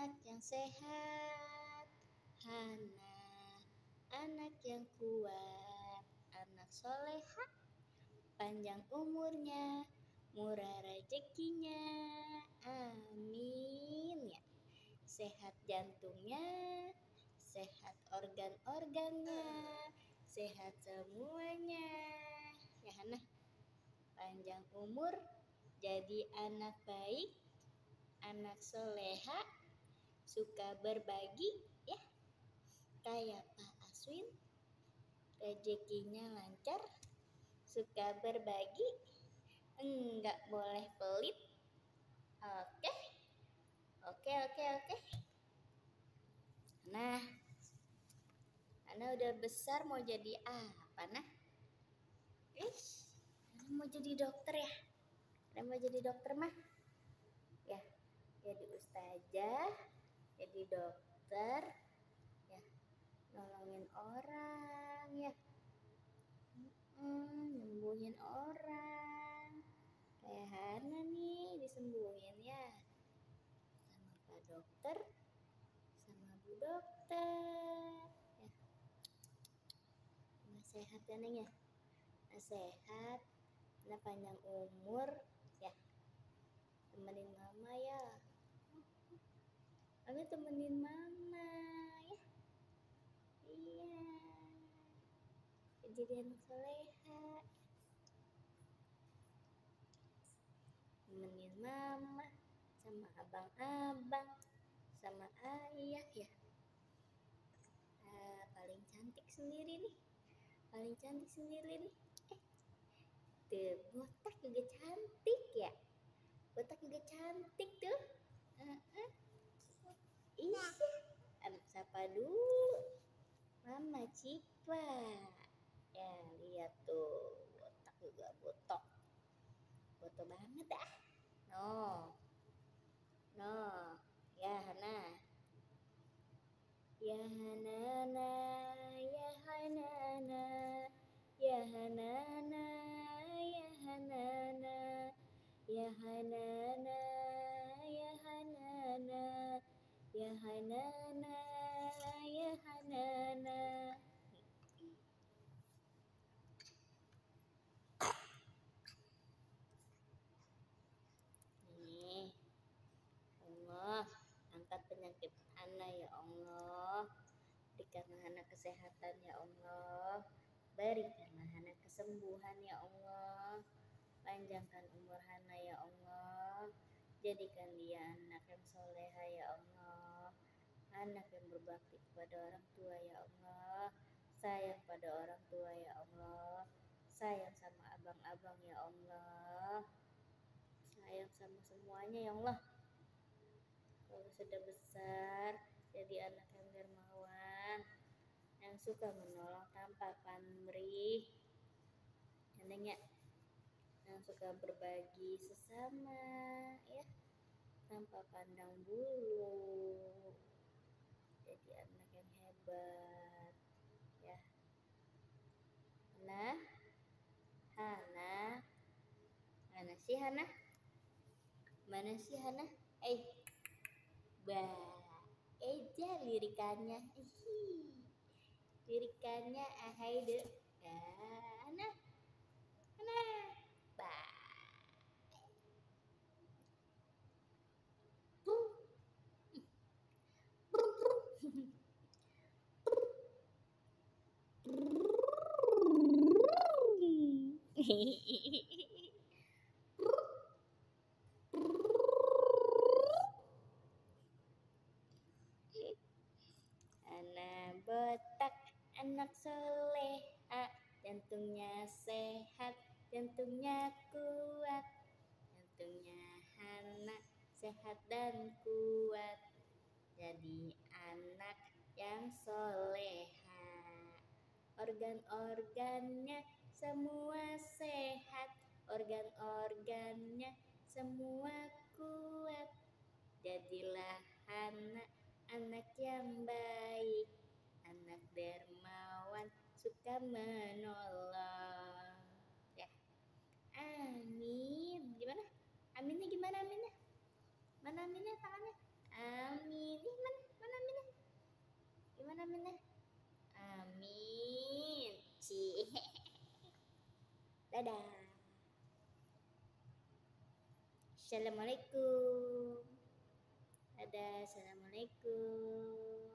anak yang sehat. Hana, anak yang kuat, anak soleha, panjang umurnya, murah rezekinya. Amin ya. Sehat jantungnya, sehat organ-organnya, sehat semuanya. Ya Hana, panjang umur, jadi anak baik, anak soleha, suka berbagi, ya. Kayak Pak Aswin, rezekinya lancar, suka berbagi, enggak boleh pelit. Oke, oke, oke, oke. Nah, Ana udah besar mau jadi apa nah? Ish, mau jadi dokter ya? Ana mau jadi dokter mah? Ya, jadi ustazah, jadi dokter, ya, nolongin orang ya, mm, nyembuhin orang. Kayak Hana nih disembuhin ya, sama Pak Dokter, sama Bu Dokter. Ya, sehat ya Neng ya? Nah, sehat, nah panjang umur, ya, temenin mama ya. Temenin mama ya. Iya. Jadi anak soleha. Temenin mama sama abang-abang sama ayah ya. Ah, paling cantik sendiri nih. Paling cantik sendiri nih. Eh, tuh botak juga cantik ya. Botak juga cantik tuh. Uh-uh. Iya. Anak siapa dulu? Cipa. Ya, lihat tuh. Botak juga botak. Botak banget dah. No. No. Ya, Hana. Ya Hanana, ya Hanana, ya Hanana, ya Hanana, ya Hanana, ya Hanana, ya Hanana, ya Hanana. Nih, Allah, angkat penyakit Hana ya Allah. Berikanlah Hana kesehatan ya Allah. Berikanlah Hana kesembuhan ya Allah. Panjangkan umur Hana ya Allah. Jadikan dia anak yang soleha ya Allah. Anak yang berbakti kepada orang tua ya Allah. Sayang pada orang tua ya Allah. Sayang sama abang-abang ya Allah. Sayang sama semuanya ya Allah. Kalau sudah besar, jadi anak suka menolong tanpa pamrih. Neneknya yang suka berbagi sesama, ya, tanpa pandang bulu. Jadi anak yang hebat, ya. Hana, Hana, mana sih Hana? Mana sih Hana? Eh, Bah, eja lirikannya. Ih, lirikannya ahai bah. Buh. Buh, buh. Anak botak, anak soleha, jantungnya sehat, jantungnya kuat, jantungnya Hana sehat dan kuat. Jadi anak yang soleha, organ-organnya semua sehat, organ-organnya semua kuat. Jadilah Hana anak yang baik, anak dermawan, suka menolong. Ya, amin. Gimana? Aminnya gimana aminnya? Mana aminnya tangannya? Amin. Ih, mana mana aminnya? Gimana aminnya? Amin. Ci. Dadah. Assalamualaikum. Dadah, assalamualaikum.